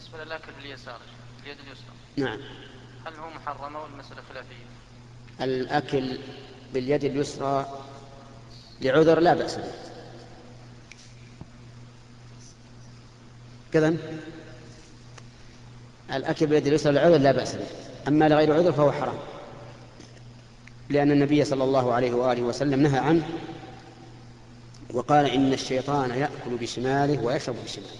بالنسبة للأكل باليسار اليد اليسرى. نعم. هل هو محرم أو المسألة خلافية؟ الأكل باليد اليسرى لعذر لا بأس به. كذا. الأكل باليد اليسرى لعذر لا بأس به. أما لغير عذر فهو حرام. لأن النبي صلى الله عليه وآله وسلم نهى عنه وقال إن الشيطان يأكل بشماله ويشرب بشماله.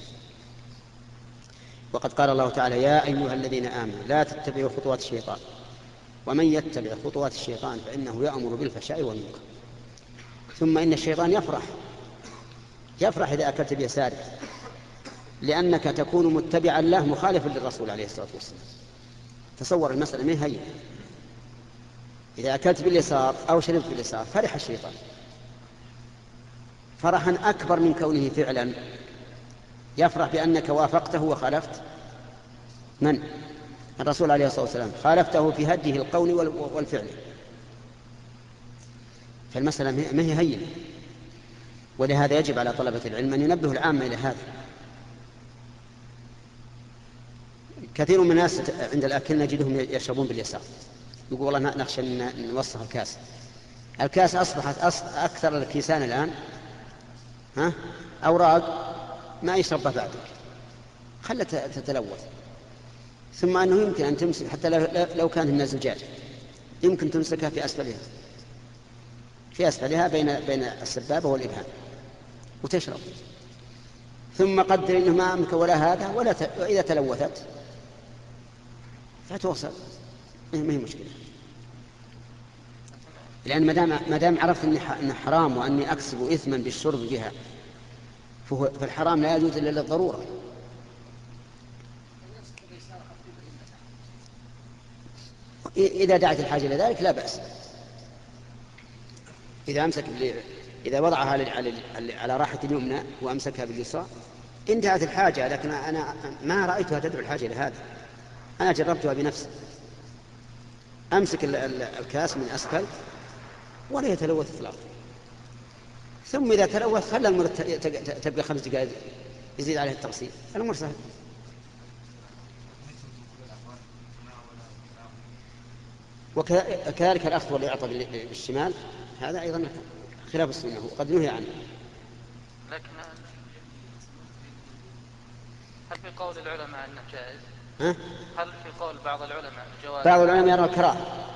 وقد قال الله تعالى يا أيها الذين آمنوا لا تتبعوا خطوات الشيطان. ومن يتبع خطوات الشيطان فإنه يأمر بالفحشاء والمنكر. ثم إن الشيطان يفرح. يفرح إذا أكلت بيساره لأنك تكون متبعا له مخالفا للرسول عليه الصلاة والسلام. تصور المسألة ما هي إذا أكلت باليسار أو شربت باليسار فرح الشيطان. فرحا أكبر من كونه فعلا. يفرح بأنك وافقته وخالفت؟ من؟ الرسول عليه الصلاة والسلام. خالفته في هديه القول والفعل. فالمسألة ما هي هينة. ولهذا يجب على طلبة العلم أن ينبهوا العامة إلى هذا. كثير من الناس عند الأكل نجدهم يشربون باليسار. يقول والله نخشى أن نوسخ الكاس. الكاس أصبحت أكثر الكيسان الآن. ها؟ أوراق. ما يشرب بعدك. خلها تتلوث. ثم أنه يمكن أن تمسك حتى لو كان الناس زجاج يمكن تمسكها في أسفلها. في أسفلها بين بين السبابة والإبهام. وتشرب. ثم قدر أنه ما أمك ولا هذا ولا ت... وإذا تلوثت فتوصل. ما هي مشكلة. لأن ما دام ما دام عرفت أني حرام وأني أكسب إثما بالشرب بها فالحرام لا يجوز إلا للضرورة. إذا دعت الحاجة إلى ذلك لا بأس. إذا أمسك إذا وضعها على راحة اليمنى وأمسكها باليسرى انتهت الحاجة لكن أنا ما رأيتها تدعو الحاجة إلى هذا. أنا جربتها بنفسي. أمسك الكاس من أسفل ولا يتلوث إطلاقا. ثم إذا تلوث خلى المرة تبقى خمس دقائق يزيد عليه التغسيل الأمر سهل وكذلك الأخذ والإعطاء بالشمال هذا أيضا خلاف السنة وقد نهي عنه لكن هل في قول العلماء أنه جائز؟ ها؟ هل في قول بعض العلماء جواز؟ بعض العلماء يرى الكراهة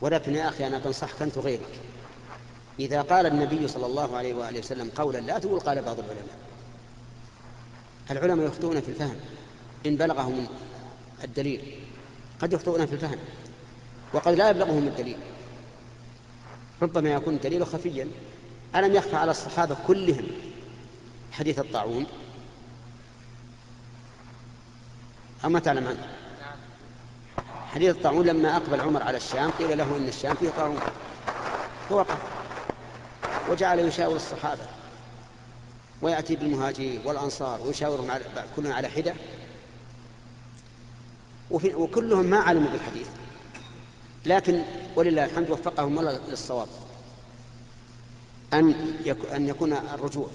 ولكن يا أخي أنا بنصحك أنت وغيرك إذا قال النبي صلى الله عليه وآله وسلم قولا لا تقول قال بعض العلماء. العلماء يخطئون في الفهم. إن بلغهم الدليل قد يخطئون في الفهم. وقد لا يبلغهم الدليل. ربما يكون الدليل خفيا. ألم يخفى على الصحابة كلهم حديث الطاعون؟ أما تعلم عنه؟ حديث الطاعون لما أقبل عمر على الشام قيل له إن الشام فيه طاعون. فوقف. وجعل يشاور الصحابة ويأتي بالمهاجرين والأنصار ويشاورهم على كلهم على حدة. وكلهم ما علموا بالحديث. لكن ولله الحمد وفقهم الله للصواب. أن أن يكون الرجوع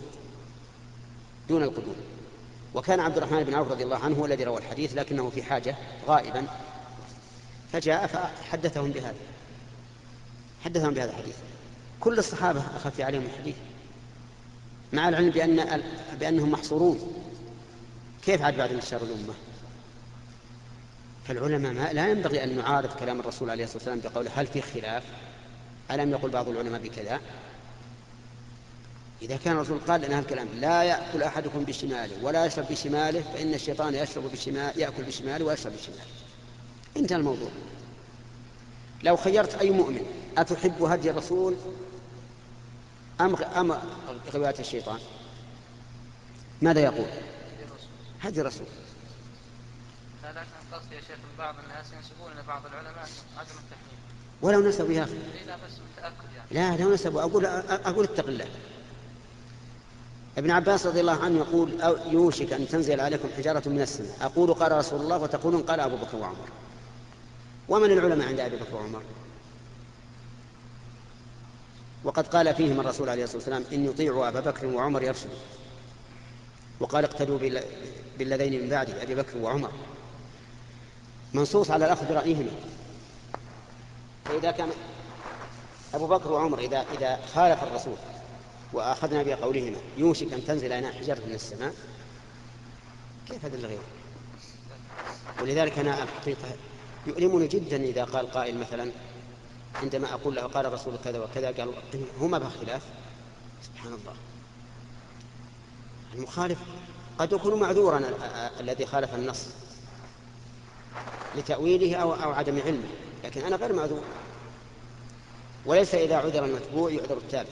دون القدوم. وكان عبد الرحمن بن عوف رضي الله عنه هو الذي روى الحديث لكنه في حاجة غائبا. فجاء فحدثهم بهذا. حدثهم بهذا الحديث. كل الصحابة أخفي عليهم الحديث مع العلم بأن بأنهم محصورون. كيف عاد بعد انتشار الأمة؟ فالعلماء ما لا ينبغي أن نعارض كلام الرسول عليه الصلاة والسلام بقوله هل في خلاف؟ ألم يقل بعض العلماء بكذا؟ إذا كان الرسول قال لنا هالكلام لا يأكل أحدكم بشماله ولا يشرب بشماله فإن الشيطان يشرب بشمال يأكل بشماله ويشرب بشماله. انتهى الموضوع. لو خيرت أي مؤمن أتحب هدي الرسول؟ أم أم غواية الشيطان؟ ماذا يقول؟ هدي الرسول. لكن قصدي يا شيخ بعض الناس ينسبون إلى بعض العلماء عدم التحميل ولو نسبوا يا أخي لا بس يعني لا لو نسبوا أقول أقول اتق الله. ابن عباس رضي الله عنه يقول أو يوشك أن تنزل عليكم حجارة من السماء. أقول قال رسول الله وتقولون قال أبو بكر وعمر. ومن العلماء عند أبي بكر وعمر؟ وقد قال فيهم الرسول عليه الصلاة والسلام إن يطيعوا أبا بكر وعمر يرشدوا وقال اقتدوا بالذين من بعده أبي بكر وعمر. منصوص على الأخذ برأيهما فإذا كان أبو بكر وعمر إذا إذا خالف الرسول وأخذنا بقولهما يوشك أن تنزل علينا حجرة من السماء كيف هذا الغير ولذلك أنا حقيقة يؤلمني جدا إذا قال قائل مثلا عندما أقول له قال الرسول كذا وكذا قال هما باختلاف سبحان الله. المخالف قد يكون معذورا الذي خالف النص لتأويله أو, أو عدم علمه لكن أنا غير معذور. وليس إذا عذر المتبوع يعذر التابع.